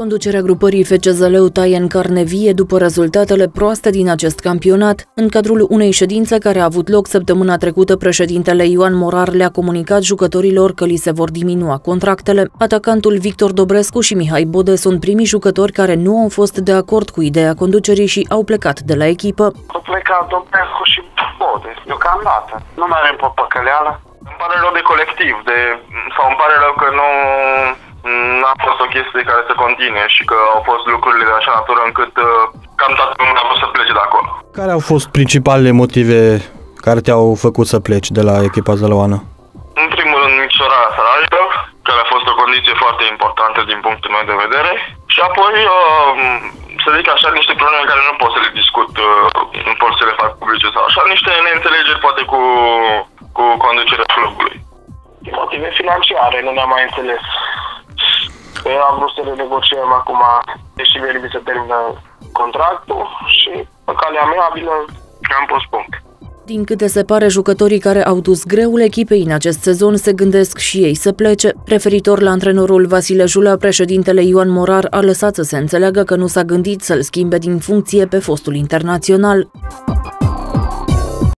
Conducerea grupării FC Zăleu taie în carne vie după rezultatele proaste din acest campionat. În cadrul unei ședințe care a avut loc săptămâna trecută, președintele Ioan Morar le-a comunicat jucătorilor că li se vor diminua contractele. Atacantul Victor Dobrescu și Mihai Bode sunt primii jucători care nu au fost de acord cu ideea conducerii și au plecat de la echipă. Au plecat Dobrescu și Bode, deocamdată. Nu mai avem pe păcăleală. Îmi pare rău de colectiv, de, sau îmi pare rău că nu n-a fost o chestie care să continue și că au fost lucrurile de așa natură încât uh, cam toată lumea a vrut să plece de acolo. Care au fost principalele motive care te-au făcut să pleci de la echipa zălăoană? În primul rând, micșorarea salariilor, care a fost o condiție foarte importantă din punctul meu de vedere. Și apoi, uh, să zic așa, niște probleme care nu pot să le discut, uh, nu pot să le fac publice sau așa, niște neînțelegeri poate cu, cu conducerea clubului. Motive financiare, nu ne-am mai înțeles. Eu am vrut să le negociem acum, deși mi să termină contractul și pe calea amiabilă am pus punct. Din câte se pare, jucătorii care au dus greul echipei în acest sezon se gândesc și ei să plece. Referitor la antrenorul Vasile Julea, președintele Ioan Morar a lăsat să se înțeleagă că nu s-a gândit să-l schimbe din funcție pe fostul internațional.